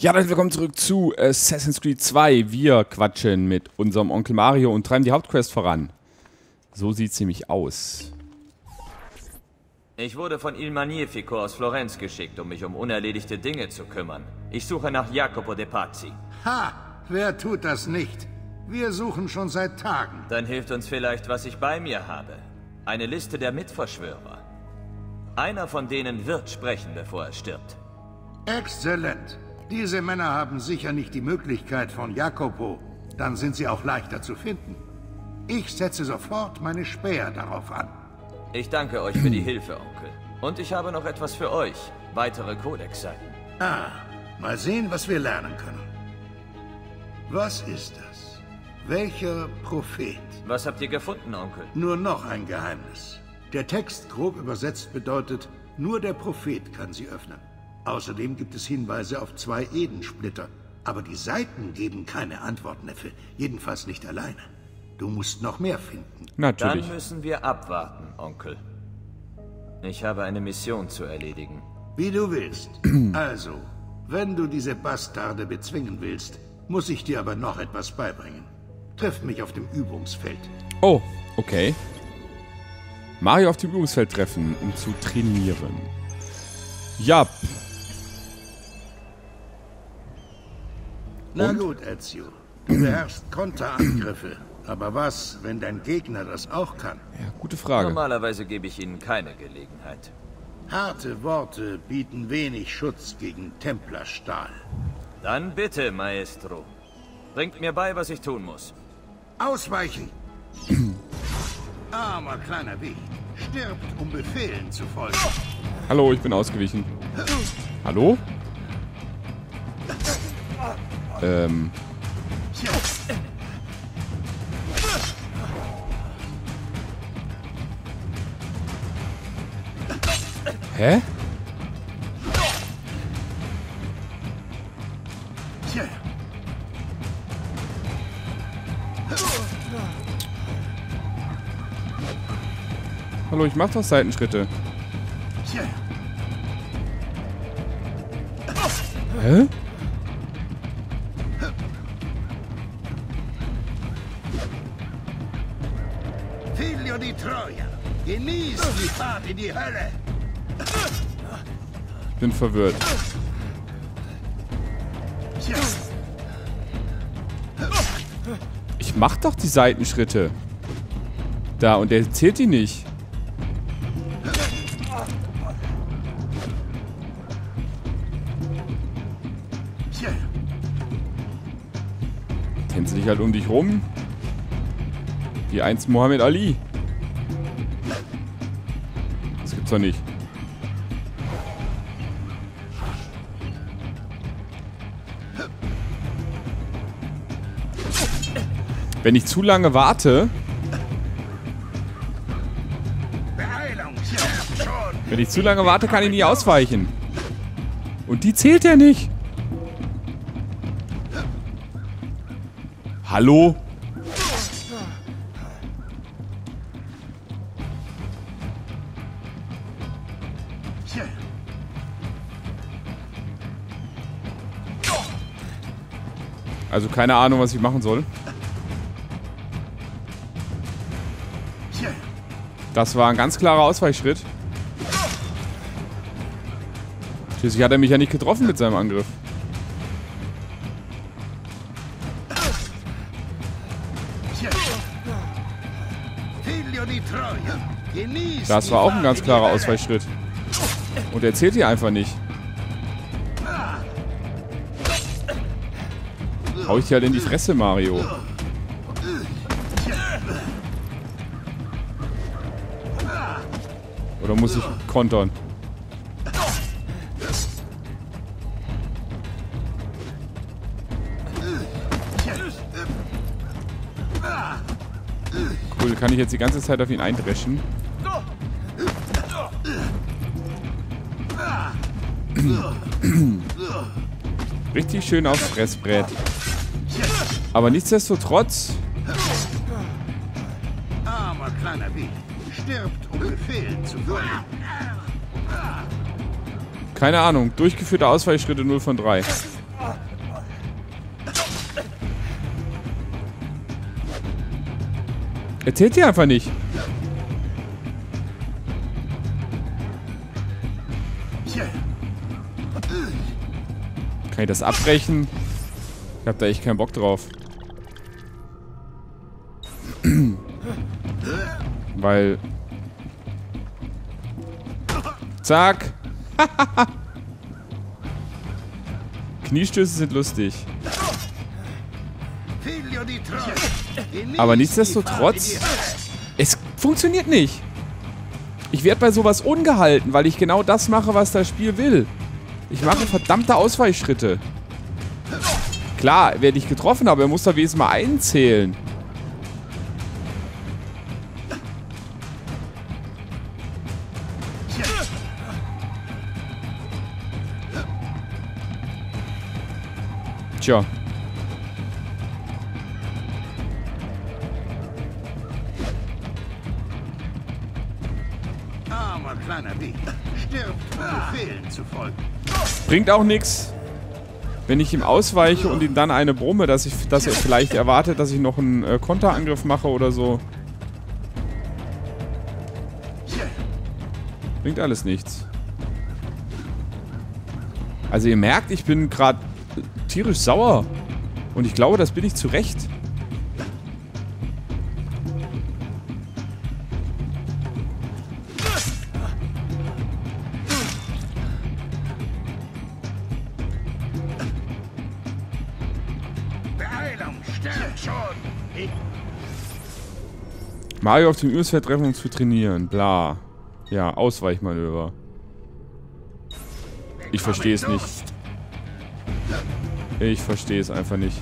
Ja, dann willkommen zurück zu Assassin's Creed 2. Wir quatschen mit unserem Onkel Mario und treiben die Hauptquest voran. So sieht's nämlich aus. Ich wurde von Il Magnifico aus Florenz geschickt, um mich um unerledigte Dinge zu kümmern. Ich suche nach Jacopo de Pazzi. Ha! Wer tut das nicht? Wir suchen schon seit Tagen. Dann hilft uns vielleicht, was ich bei mir habe. Eine Liste der Mitverschwörer. Einer von denen wird sprechen, bevor er stirbt. Exzellent. Diese Männer haben sicher nicht die Möglichkeit von Jacopo. Dann sind sie auch leichter zu finden. Ich setze sofort meine Späher darauf an. Ich danke euch für die Hilfe, Onkel. Und ich habe noch etwas für euch. Weitere Codex-Seiten. Ah, mal sehen, was wir lernen können. Was ist das? Welcher Prophet? Was habt ihr gefunden, Onkel? Nur noch ein Geheimnis. Der Text grob übersetzt bedeutet, nur der Prophet kann sie öffnen. Außerdem gibt es Hinweise auf zwei Edensplitter. Aber die Seiten geben keine Antwort, Neffe. Jedenfalls nicht alleine. Du musst noch mehr finden. Natürlich. Dann müssen wir abwarten, Onkel. Ich habe eine Mission zu erledigen. Wie du willst. Also, wenn du diese Bastarde bezwingen willst, muss ich dir aber noch etwas beibringen. Triff mich auf dem Übungsfeld. Oh, okay. Mario auf dem Übungsfeld treffen, um zu trainieren. Ja. Na Und? gut, Ezio. Du beherrschst Konterangriffe. Aber was, wenn dein Gegner das auch kann? Ja, gute Frage. Normalerweise gebe ich ihnen keine Gelegenheit. Harte Worte bieten wenig Schutz gegen Templerstahl. Dann bitte, Maestro. Bringt mir bei, was ich tun muss. Ausweichen! Armer kleiner Wicht. Stirbt, um Befehlen zu folgen. Hallo, ich bin ausgewichen. Hallo? Ähm. Hä? Hallo, ich mach doch Seitenschritte. Hä? Verwirrt. Ich mach doch die Seitenschritte. Da, und der zählt die nicht. Tänze dich halt um dich rum. Wie einst Mohammed Ali. Das gibt's doch nicht. Wenn ich zu lange warte, wenn ich zu lange warte, kann ich nie ausweichen. Und die zählt ja nicht. Hallo? Also keine Ahnung, was ich machen soll. Das war ein ganz klarer Ausweichschritt. Schließlich hat er mich ja nicht getroffen mit seinem Angriff. Das war auch ein ganz klarer. Ausweichschritt. Und er zählt hier einfach nicht. Hau ich dir halt in die Fresse, Mario. Oder muss ich kontern? Cool, kann ich jetzt die ganze Zeit auf ihn eindreschen? Richtig schön aufs Fressbrett. Aber nichtsdestotrotz, keine Ahnung, durchgeführte Ausweichschritte 0 von 3. Erzählt sie einfach nicht. Kann ich das abbrechen? Ich hab da echt keinen Bock drauf. Weil... Zack! Kniestöße sind lustig. Aber nichtsdestotrotz, es funktioniert nicht. Ich werde bei sowas ungehalten, weil ich genau das mache, was das Spiel will. Ich mache verdammte Ausweichschritte. Klar, werde ich getroffen, aber er muss da wenigstens mal einzählen. Tja. Armer kleiner Weg. Stirbt, um Befehlen zu folgen. Bringt auch nichts, wenn ich ihm ausweiche und ihm dann eine brumme, dass, ich, dass er vielleicht erwartet, dass ich noch einen äh, Konterangriff mache oder so. Bringt alles nichts. Also ihr merkt, ich bin gerade tierisch sauer. Und ich glaube, das bin ich zu Recht. Mario auf dem Übungsfeld treffen, um zu trainieren. Bla. Ja, Ausweichmanöver. Ich verstehe es nicht. Ich verstehe es einfach nicht.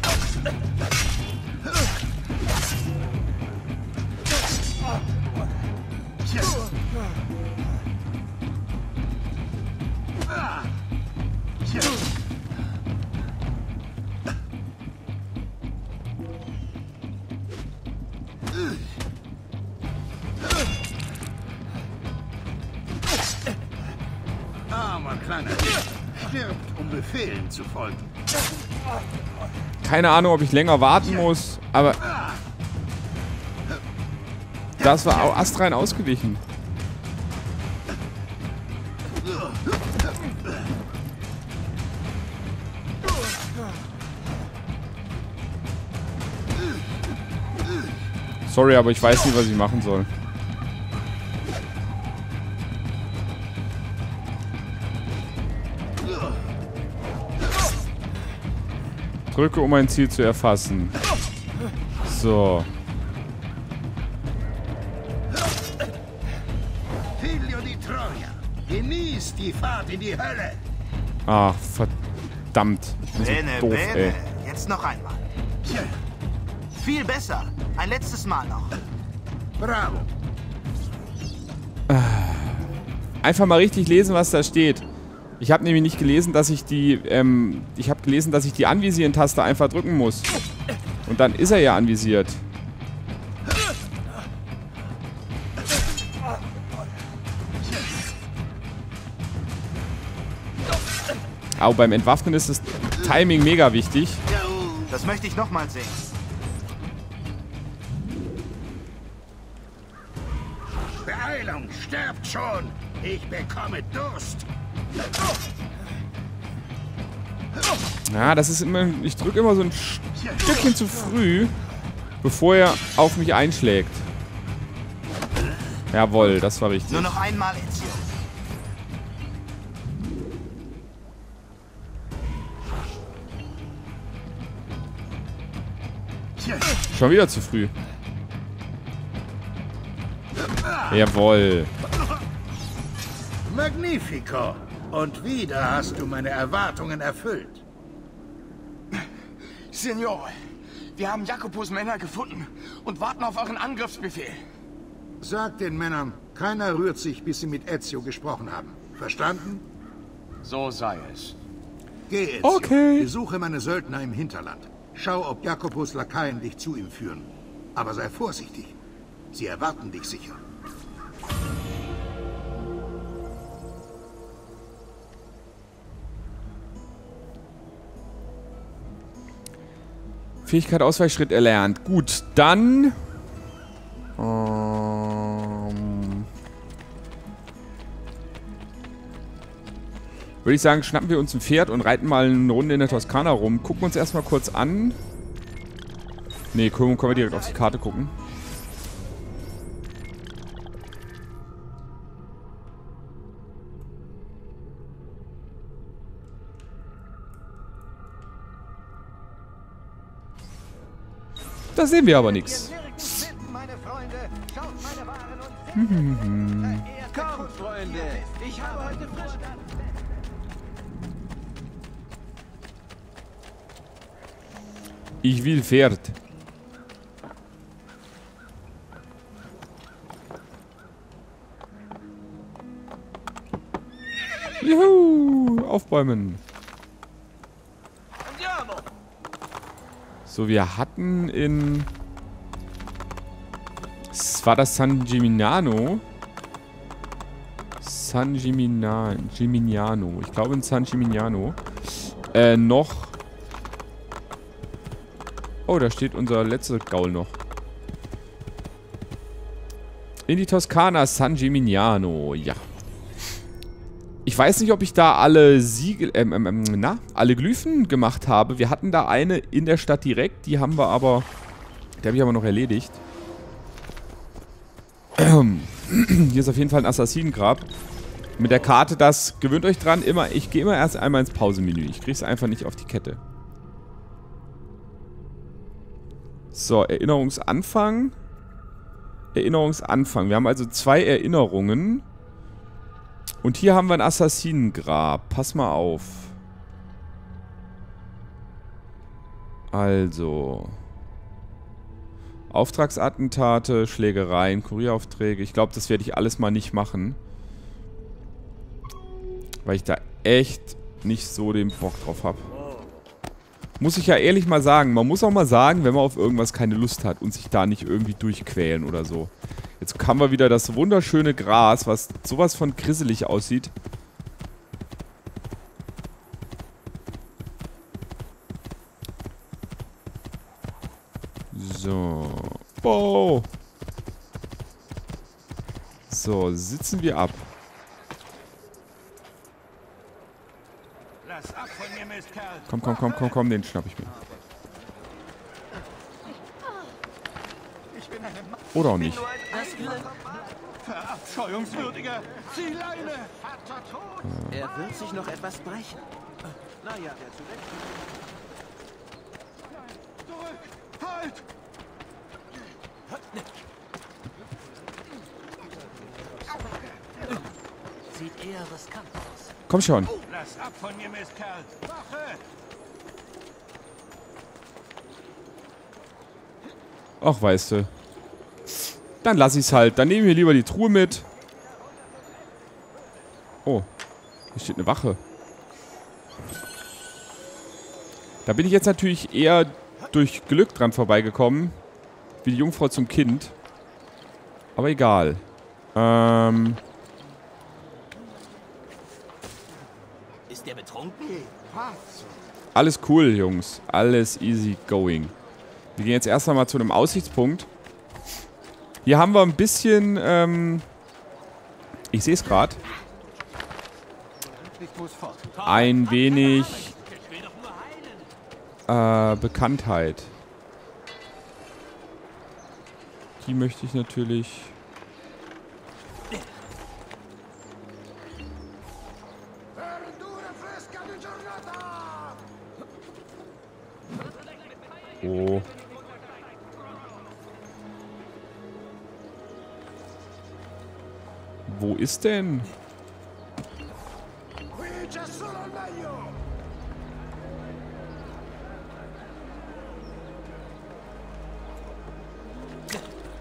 Armer kleiner Weg. Stirbt, um Befehlen zu folgen. Keine Ahnung, ob ich länger warten muss, aber... Das war astrein ausgewichen. Sorry, aber ich weiß nicht, was ich machen soll. Drücke, um ein Ziel zu erfassen. So. Figlio di Troia. Genießt die Fahrt in die Hölle. Ach, verdammt. Bin Bene, so doof, ey. Bene. Jetzt noch einmal. Viel besser. Ein letztes Mal noch. Bravo. Einfach mal richtig lesen, was da steht. Ich habe nämlich nicht gelesen, dass ich die, ähm, ich habe gelesen, dass ich die Anvisieren-Taste einfach drücken muss. Und dann ist er ja anvisiert. Aber beim Entwaffnen ist das Timing mega wichtig. Das möchte ich noch mal sehen. Beeilung, sterbt schon. Ich bekomme Durst. Ja, das ist immer, ich drücke immer so ein Stückchen zu früh, bevor er auf mich einschlägt. Jawohl, das war richtig. Nur noch einmal, Ezio. Schon wieder zu früh. Jawohl. Magnifico. Und wieder hast du meine Erwartungen erfüllt. Signore, wir haben Jakobus Männer gefunden und warten auf euren Angriffsbefehl. Sag den Männern, keiner rührt sich, bis sie mit Ezio gesprochen haben. Verstanden? So sei es. Geh, Ezio. Okay. Besuche meine Söldner im Hinterland. Schau, ob Jakobus Lakaien dich zu ihm führen. Aber sei vorsichtig. Sie erwarten dich sicher. Fähigkeit Ausweichschritt erlernt. Gut, dann... Ähm, Würde ich sagen, schnappen wir uns ein Pferd und reiten mal eine Runde in der Toskana rum. Gucken uns erstmal kurz an. Ne, können, können wir direkt auf die Karte gucken. Da sehen wir aber nichts. Kommt, Freunde. Ich habe heute frisch... Ich will Pferd. Juhu! Aufbäumen. So, wir hatten in... S- War das San Gimignano? San Gimignano. Gimignano. Ich glaube in San Gimignano. Äh, noch... Oh, da steht unser letzter Gaul noch. In die Toskana, San Gimignano. Ja. Weiß nicht, ob ich da alle Siegel, ähm, ähm, ähm, na, alle Glyphen gemacht habe. Wir hatten da eine in der Stadt direkt, die haben wir aber, die habe ich aber noch erledigt. Hier ist auf jeden Fall ein Assassinengrab. Mit der Karte, das, gewöhnt euch dran, immer, ich gehe immer erst einmal ins Pausenmenü. Ich kriege es einfach nicht auf die Kette. So, Erinnerungsanfang. Erinnerungsanfang. Wir haben also zwei Erinnerungen. Und hier haben wir ein Assassinengrab. Pass mal auf. Also. Auftragsattentate, Schlägereien, Kurieraufträge. Ich glaube, das werde ich alles mal nicht machen. Weil ich da echt nicht so den Bock drauf habe. Muss ich ja ehrlich mal sagen. Man muss auch mal sagen, wenn man auf irgendwas keine Lust hat und sich da nicht irgendwie durchquälen oder so. Jetzt haben wir wieder das wunderschöne Gras, was sowas von grisselig aussieht. So. Oh. So, sitzen wir ab. Komm, komm, komm, komm, komm, den schnapp ich mir. Oder auch nicht. Verabscheuungswürdiger. Zieh Leine. Er wird sich noch etwas brechen. Naja, wer zuletzt... Zurück. Halt. Sieht eher riskant aus. Komm schon. Lass ab von mir, Mistkerl. Wache. Ach, weißt du. Dann lass ich's halt. Dann nehmen wir lieber die Truhe mit. Oh. Hier steht eine Wache. Da bin ich jetzt natürlich eher durch Glück dran vorbeigekommen. Wie die Jungfrau zum Kind. Aber egal. Ähm. Ist der betrunken? Alles cool, Jungs. Alles easy going. Wir gehen jetzt erst einmal zu einem Aussichtspunkt. Hier haben wir ein bisschen, ähm, ich sehe es gerade, ein wenig äh, Bekanntheit. Die möchte ich natürlich... Wo ist denn?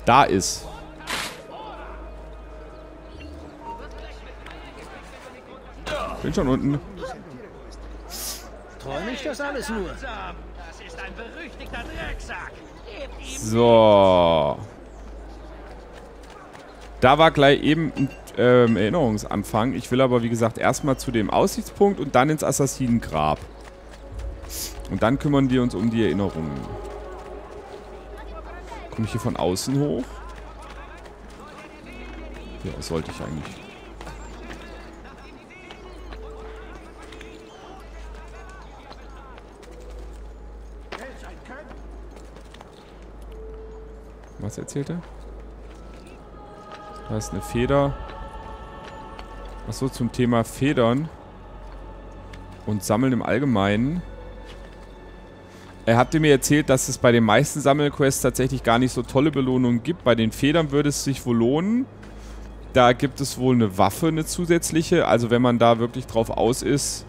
Da ist. Bin schon unten. Träume ich das alles nur? Das ist ein berüchtigter Drecksack. So. Da war gleich eben ein ähm, Erinnerungsanfang. Ich will aber, wie gesagt, erstmal zu dem Aussichtspunkt und dann ins Assassinengrab. Und dann kümmern wir uns um die Erinnerungen. Komme ich hier von außen hoch? Ja, sollte ich eigentlich. Was erzählt er? Da ist eine Feder. Achso, zum Thema Federn. Und Sammeln im Allgemeinen. Er hatte mir erzählt, dass es bei den meisten Sammelquests tatsächlich gar nicht so tolle Belohnungen gibt. Bei den Federn würde es sich wohl lohnen. Da gibt es wohl eine Waffe, eine zusätzliche. Also wenn man da wirklich drauf aus ist,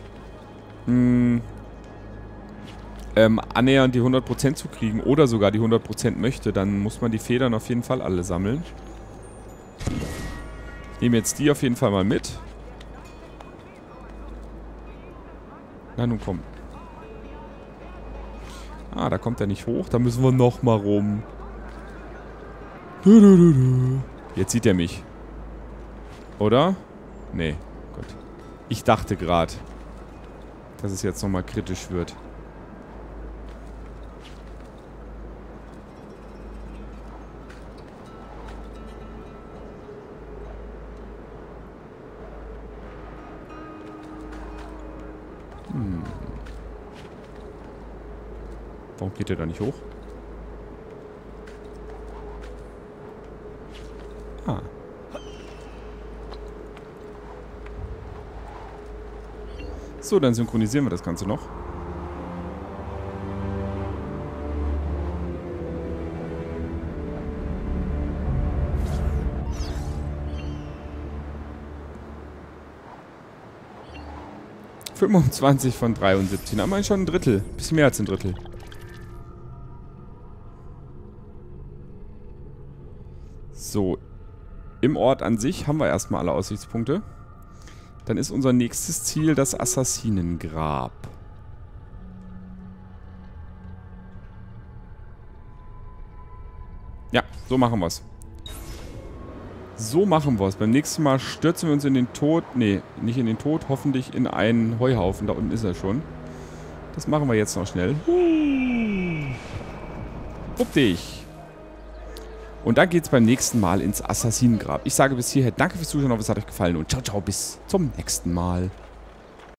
mh, ähm, annähernd die 100% zu kriegen oder sogar die 100% möchte, dann muss man die Federn auf jeden Fall alle sammeln. Ich nehme jetzt die auf jeden Fall mal mit. Na nun komm. Ah, da kommt er nicht hoch. Da müssen wir nochmal rum. Jetzt sieht er mich. Oder? Nee. Gut. Ich dachte gerade, dass es jetzt nochmal kritisch wird. Geht er da nicht hoch? Ah. So, dann synchronisieren wir das Ganze noch. Fünfundzwanzig von 73. Aber schon ein Drittel. Bisschen mehr als ein Drittel. Im Ort an sich haben wir erstmal alle Aussichtspunkte. Dann ist unser nächstes Ziel das Assassinengrab. Ja, so machen wir's. So machen wir's. Beim nächsten Mal stürzen wir uns in den Tod. Nee, nicht in den Tod, hoffentlich in einen Heuhaufen. Da unten ist er schon. Das machen wir jetzt noch schnell. Wupp dich. Und dann geht's beim nächsten Mal ins Assassinengrab. Ich sage bis hierher danke fürs Zuschauen, hoffe es hat euch gefallen und ciao, ciao, bis zum nächsten Mal.